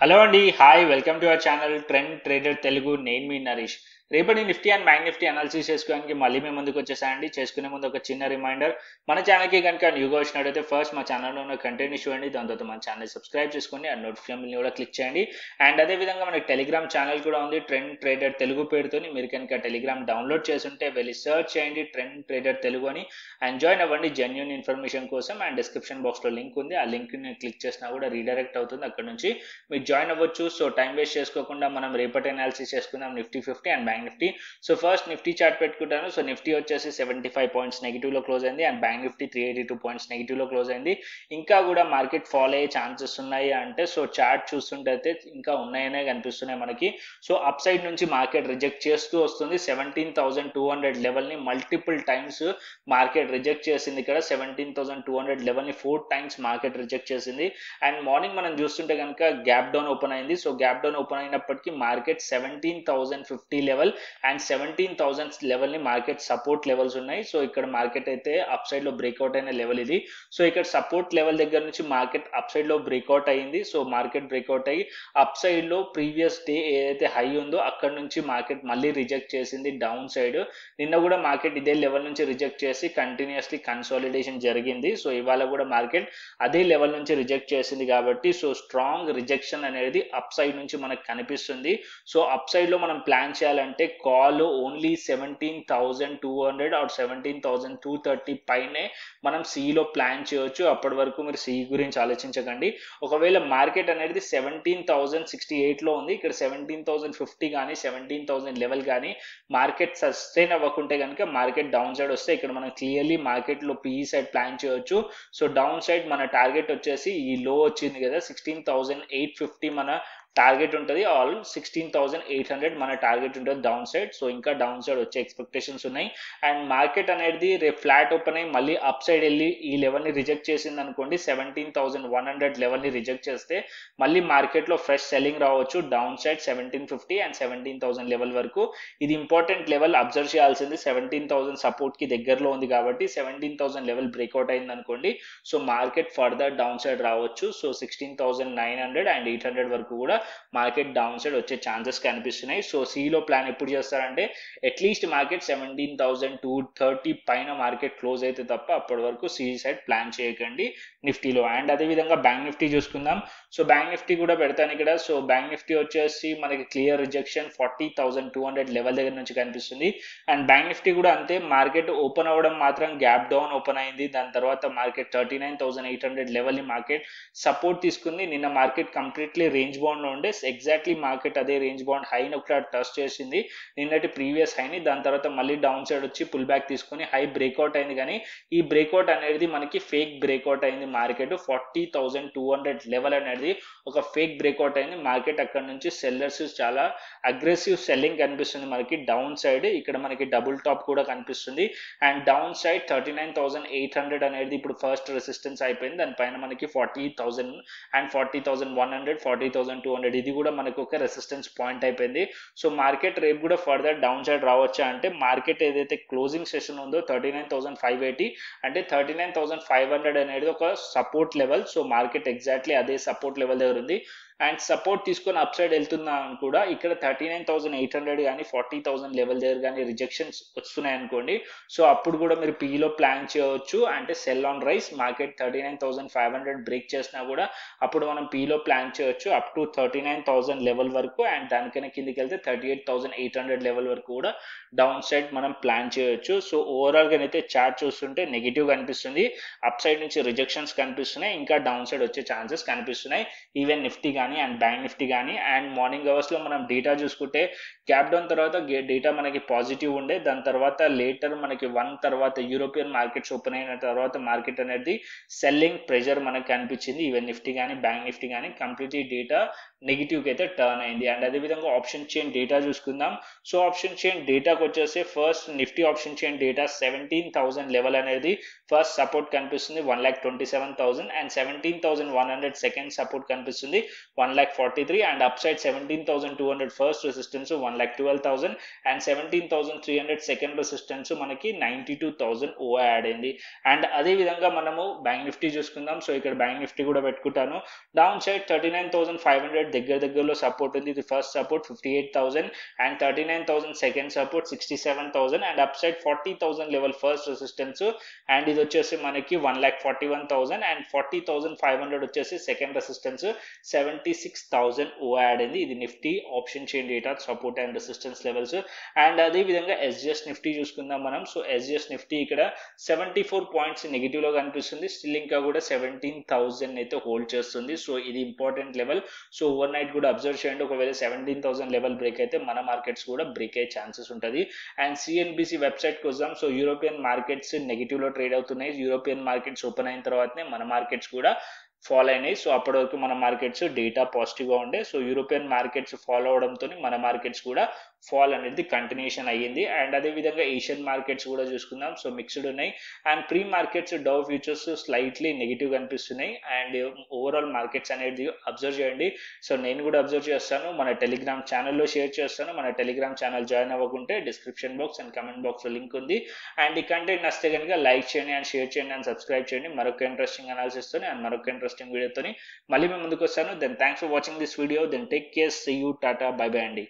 Hello అండి. Hi welcome to our channel trend trader Telugu నేను మీ నరేష్. రేపటి Nifty and bank Nifty analysis చేసుకోవడానికి మళ్ళీ మేము ముందుకు వచ్చేసాయండి చేసుకునే ముందు ఒక చిన్న రిమైండర్ మన ఛానల్కి కనుక న్యూగా వచ్చినట్టయితే ఫస్ట్ మా ఛానల్లో ఉన్న కంటెంట్ చూడండి. దాని తర్వాత మన ఛానల్ సబ్స్క్రైబ్ చేసుకోండి అండ్ నోటిఫికేషన్ కూడా క్లిక్ చేయండి. అండ్ అదేవిధంగా మనకి టెలిగ్రామ్ ఛానల్ కూడా ఉంది ట్రెండ్ ట్రేడర్ తెలుగు పేరుతోని. మీరు కనుక టెలిగ్రామ్ డౌన్లోడ్ చేసుంటే వెళ్ళి సర్చ్ చేయండి ట్రెండ్ ట్రేడర్ తెలుగు అని. అండ్ జాయిన్ అవ్వండి జెన్యున్ ఇన్ఫర్మేషన్ కోసం. అండ్ డిస్క్రిప్షన్ బాక్స్లో లింక్ ఉంది. ఆ లింక్ని క్లిక్ చేసినా కూడా రీడైరెక్ట్ అవుతుంది అక్కడ నుంచి. మీరు జాయిన్ అవ్వచ్చు. సో టైం వేస్ట్ చేసుకోకుండా మనం రేపటి అనాలిసిస్ చేసుకుందాం. Nifty fifty and bank Nifty. So first Nifty chart పెట్టుకుంటాను. సో నిఫ్టీ వచ్చేసి సెవెంటీ ఫైవ్ పాయింట్స్ నెగిటివ్లో క్లోజ్ అయింది. And bank Nifty three eighty two points నెగిటివ్లో close అయింది. ఇంకా కూడా మార్కెట్ ఫాలో అయ్యే ఛాన్సెస్ ఉన్నాయి అంటే సో చార్ట్ చూస్తుంటే అయితే ఇంకా ఉన్నాయనే కనిపిస్తున్నాయి మనకి. సో అప్ సైడ్ నుంచి మార్కెట్ రిజెక్ట్ చేస్తూ వస్తుంది. సెవెంటీన్ థౌసండ్ టూ హండ్రెడ్ లెవెల్ని మల్టిపుల్ టైమ్స్ మార్కెట్ రిజెక్ట్ చేసింది ఇక్కడ. సెవెంటీన్ థౌసండ్ టూ హండ్రెడ్ లెవెల్ని ఫోర్ టైమ్స్ మార్కెట్ రిజెక్ట్ చేసింది. అండ్ మార్నింగ్ మనం చూస్తుంటే కనుక గ్యాప్ డౌన్ ఓపెన్ అయింది. సో గ్యాప్ డౌన్ ఓపెన్ అయినప్పటికీ market seventeen thousand fifty level and seventeen thousand లెవెల్ని మార్కెట్ సపోర్ట్ లెవెల్స్ ఉన్నాయి. సో ఇక్కడ మార్కెట్ అయితే అప్ సైడ్లో బ్రేక్అవుట్ అయిన లెవెల్ ఇది. సో ఇక్కడ సపోర్ట్ లెవెల్ దగ్గర నుంచి మార్కెట్ అప్ సైడ్లో బ్రేక్అవుట్ అయ్యింది సో మార్కెట్ బ్రేక్అవుట్ అయ్యి అప్ సైడ్లో ప్రీవియస్ డే ఏదైతే హై ఉందో అక్కడ నుంచి మార్కెట్ మళ్ళీ రిజెక్ట్ చేసింది డౌన్ సైడ్ నిన్న కూడా మార్కెట్ ఇదే లెవెల్ నుంచి రిజెక్ట్ చేసి కంటిన్యూస్లీ కన్సాలిడేషన్ జరిగింది. సో ఇవాళ కూడా మార్కెట్ అదే లెవెల్ నుంచి రిజెక్ట్ చేసింది కాబట్టి సో స్ట్రాంగ్ రిజెక్షన్ అనేది అప్ సైడ్ నుంచి మనకు కనిపిస్తుంది. సో అప్ సైడ్లో మనం ప్లాన్ చేయాలంటే call only seventeen thousand two hundred or seventeen thousand two thirty పైనే మనం సిలో ప్లాన్ చేయొచ్చు. అప్పటి వరకు మీరు సి గురించి ఆలోచించకండి. ఒకవేళ మార్కెట్ అనేది సెవెంటీన్ థౌసండ్ సిక్స్టీ ఎయిట్లో ఉంది. ఇక్కడ సెవెంటీన్ థౌసండ్ ఫిఫ్టీ కానీ సెవెంటీన్ థౌసండ్ లెవెల్ కానీ మార్కెట్ సస్టైన్ అవ్వకుంటే కనుక మార్కెట్ డౌన్ సైడ్ వస్తే ఇక్కడ మనం క్లియర్లీ మార్కెట్లో పిఈ సైడ్ ప్లాన్ చేయొచ్చు. సో డౌన్ సైడ్ మన టార్గెట్ వచ్చేసి ఈ లో వచ్చింది కదా సిక్స్టీన్ థౌసండ్ ఎయిట్ ఫిఫ్టీ మన టార్గెట్ ఉంటుంది. Or sixteen thousand eight hundred మన టార్గెట్ ఉంటుంది డౌన్ సైడ్. సో ఇంకా డౌన్ సైడ్ వచ్చే ఎక్స్పెక్టేషన్స్ ఉన్నాయి. అండ్ మార్కెట్ అనేది రేపు ఫ్లాట్ ఓపెన్ అయ్యి మళ్ళీ అప్ సైడ్ వెళ్ళి ఈ లెవెల్ని రిజెక్ట్ చేసింది అనుకోండి సెవెంటీన్ థౌసండ్ వన్ హండ్రెడ్ లెవెల్ని రిజెక్ట్ చేస్తే మళ్ళీ మార్కెట్లో ఫ్రెష్ సెల్లింగ్ రావచ్చు down side seventeen fifty and seventeen thousand level వరకు. ఇది ఇంపార్టెంట్ లెవెల్ అబ్జర్వ్ చేయాల్సింది. సెవెంటీన్ థౌసండ్ సపోర్ట్కి దగ్గరలో ఉంది కాబట్టి సెవెంటీన్ థౌసండ్ లెవెల్ బ్రేక్అవుట్ అయింది అనుకోండి so market further down side రావచ్చు. So sixteen thousand nine hundred and eight hundred వరకు కూడా మార్కెట్ డౌన్ సైడ్ వచ్చే ఛాన్సెస్ కనిపిస్తున్నాయి. సో సిలో ప్లాన్ ఎప్పుడు చేస్తారంటే at least market seventeen thousand two thirty పైన మార్కెట్ క్లోజ్ అయితే తప్ప అప్పటి వరకు సి సైడ్ ప్లాన్ చేయకండి నిఫ్టీలో. అండ్ అదేవిధంగా బ్యాంక్ నిఫ్టీ చూసుకుందాం. సో బ్యాంక్ నిఫ్టీ కూడా పెడతాను ఇక్కడ. సో బ్యాంక్ నిఫ్టీ వచ్చేసి మనకి clear rejection forty thousand two hundred level దగ్గర నుంచి కనిపిస్తుంది. అండ్ బ్యాంక్ నిఫ్టీ కూడా అంతే మార్కెట్ ఓపెన్ అవ్వడం మాత్రం గ్యాప్ డౌన్ ఓపెన్ అయింది. దాని తర్వాత market thirty nine thousand eight hundred లెవెల్ని మార్కెట్ సపోర్ట్ తీసుకుంది. నిన్న మార్కెట్ కంప్లీట్లీ రేంజ్ బౌండ్లో ఉండే ఎగ్జాక్ట్లీ మార్కెట్ అదే రేంజ్ బాండ్ హైని ఒకసారి టచ్ చేసింది. నిన్నటి ప్రీవియస్ హైని దాని తర్వాత మళ్ళీ డౌన్ సైడ్ వచ్చి పుల్ బ్యాక్ తీసుకొని హై బ్రేక్అవుట్ అయింది కానీ ఈ బ్రేక్అవుట్ అనేది మనకి ఫేక్ బ్రేక్అవుట్ అయింది market forty thousand two hundred level అనేది ఒక ఫేక్ బ్రేక్అవుట్ అయింది. మార్కెట్ అక్కడ నుంచి సెల్లర్స్ చాలా అగ్రెసివ్ సెల్లింగ్ కనిపిస్తుంది మనకి. డౌన్ సైడ్ ఇక్కడ మనకి డబుల్ టాప్ కూడా కనిపిస్తుంది. And down side thirty nine thousand eight hundred అనేది ఇప్పుడు ఫస్ట్ రెసిస్టెన్స్ అయిపోయింది. దానిపైన మనకి forty thousand and forty thousand one hundred forty thousand two hundred ఇది కూడా మనకు ఒక రెసిస్టెన్స్ పాయింట్ అయిపోయింది. సో మార్కెట్ రేపు కూడా ఫర్దర్ డౌన్ సైడ్ రావచ్చా అంటే మార్కెట్ ఏదైతే క్లోజింగ్ సెషన్ ఉందో thirty nine thousand five eighty అంటే thirty nine thousand five hundred అనేది ఒక support level so market exactly అదే సపోర్ట్ లెవెల్ దగ్గర ఉంది. అండ్ సపోర్ట్ తీసుకొని అప్ సైడ్ వెళ్తున్నాను కూడా ఇక్కడ thirty nine thousand eight hundred కానీ ఫార్టీ థౌసండ్ లెవెల్ దగ్గర కానీ రిజెక్షన్స్ వస్తున్నాయి అనుకోండి. సో అప్పుడు కూడా మీరు పీలో ప్లాన్ చేయవచ్చు. అంటే sell on rise market thirty nine thousand five hundred break చేసినా కూడా అప్పుడు మనం పీలో ప్లాన్ చేయొచ్చు up to thirty thirty nine thousand level వరకు అండ్ దానికైనా కిందికి వెళ్తే thirty eight thousand eight hundred level వరకు కూడా డౌన్ సైడ్ మనం ప్లాన్ చేయొచ్చు. సో ఓవరాల్గా అయితే చార్ట్ చూస్తుంటే నెగిటివ్ కనిపిస్తుంది. అప్ సైడ్ నుంచి రిజెక్షన్స్ కనిపిస్తున్నాయి. ఇంకా డౌన్ సైడ్ వచ్చే ఛాన్సెస్ కనిపిస్తున్నాయి. ఈవెన్ నిఫ్టీ కానీ అండ్ బ్యాంక్ నిఫ్టీ కానీ అండ్ మార్నింగ్ అవర్స్లో మనం డేటా చూసుకుంటే క్యాప్ డౌన్ తర్వాత డేటా మనకి పాజిటివ్ ఉండే. దాని తర్వాత లేటర్ మనకి వన్ తర్వాత యూరోపియన్ మార్కెట్స్ ఓపెన్ అయిన తర్వాత మార్కెట్ అనేది సెల్లింగ్ ప్రెషర్ మనకి కనిపించింది. ఈవెన్ నిఫ్టీ కానీ బ్యాంక్ నిఫ్టీ కానీ కంప్లీట్లీ డేటా నెగిటివ్కి అయితే టర్న్ అయింది. అండ్ అదేవిధంగా ఆప్షన్ చైన్ డేటా చూసుకుందాం. సో ఆప్షన్ చైన్ డేటాకి వచ్చేసి first Nifty option chain data seventeen thousand level అనేది ఫస్ట్ సపోర్ట్ కనిపిస్తుంది. One lakh twenty seven thousand and seventeen thousand one hundred second support కనిపిస్తుంది. One lakh forty three and up side seventeen thousand two hundred first resistance one lakh twelve thousand and seventeen thousand three hundred second resistance మనకి ninety two thousand OI add అయింది. And అదే విధంగా మనము bank Nifty చూసుకుందాం. So ఇక్కడ bank Nifty కూడా పెట్టుకుంటాను. Down side thirty nine thousand five hundred దగ్గర దగ్గరలో సపోర్ట్ ఉంది. ఇది first support fifty eight thousand and thirty nine thousand second support sixty seven thousand and up side forty thousand level first resistance and ఇది వచ్చేసి మనకి one lakh forty one thousand and forty thousand five hundred వచ్చేసి second resistance seventy six thousand OI add అయింది ఇది Nifty option chain data support and resistance levels and అదే విధంగా ఎస్జిఎస్ Nifty చూసుకుందాం మనం. సో ఎస్జిఎస్ నిఫ్టీ ఇక్కడ సెవెంటీ ఫోర్ పాయింట్స్ నెగిటివ్లో కనిపిస్తుంది. స్టిల్ ఇంకా కూడా సెవెంటీన్ థౌసండ్ అయితే హోల్డ్ చేస్తుంది. సో ఇది important level so overnight కూడా అబ్జర్వ్ చేయండి. ఒకవేళ సెవెంటీన్ థౌసండ్ లెవెల్ బ్రేక్ అయితే మన మార్కెట్స్ కూడా బ్రేక్ అయ్యే ఛాన్సెస్ ఉంటుంది. అండ్ సిఎన్బిసి వెబ్సైట్కి వద్దాం. సో యూరోపియన్ మార్కెట్స్ నెగిటివ్లో ట్రేడ్ అవుతున్నాయి. యూరోపియన్ మార్కెట్స్ ఓపెన్ అయిన తర్వాతనే మన మార్కెట్స్ కూడా ఫాలో అయినాయి. సో అప్పటి వరకు మన మార్కెట్స్ డేటా పాజిటివ్గా ఉండే. సో యూరోపియన్ మార్కెట్స్ ఫాలో అవడంతో మన మార్కెట్స్ కూడా ఫాల్ అనేది కంటిన్యూషన్ అయ్యింది. అండ్ అదేవిధంగా ఏషియన్ మార్కెట్స్ కూడా చూసుకుందాం. సో మిక్స్డ్ ఉన్నాయి. And pre markets Dow futures slightly negative కనిపిస్తున్నాయి. అండ్ ఓవరాల్ మార్కెట్స్ అనేది అబ్జర్వ్ చేయండి. సో నేను కూడా అబ్జర్వ్ చేస్తాను. మన టెలిగ్రామ్ ఛానల్లో షేర్ చేస్తాను. మన టెలిగ్రామ్ ఛానల్ జాయిన్ అవ్వకుంటే డిస్క్రిప్షన్ బాక్స్ అండ్ కమెంట్ బాక్స్లో లింక్ ఉంది. అండ్ ఈ కంటెంట్ నచ్చితే కనుక లైక్ చేయండి అండ్ షేర్ చేయండి అండ్ సబ్స్క్రైబ్ చేయండి. మరొక ఇంట్రెస్టింగ్ అనాలిసిస్తోని అండ్ మరొక ఇంట్రెస్టింగ్ వీడియోతో మళ్ళీ మేము ముందుకు వస్తాను. Then thanks for watching this video then take care see you tata bye bye అండి.